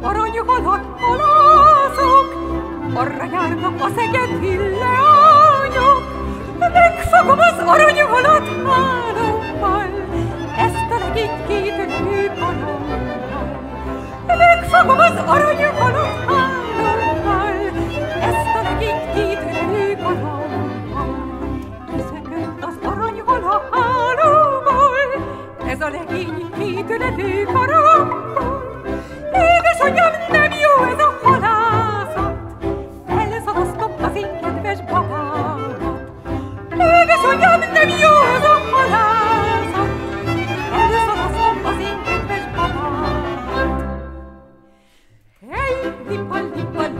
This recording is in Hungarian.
arany halat halászok, arra járnak a szeged villeányok, megfogom az arany halat hát. people, people.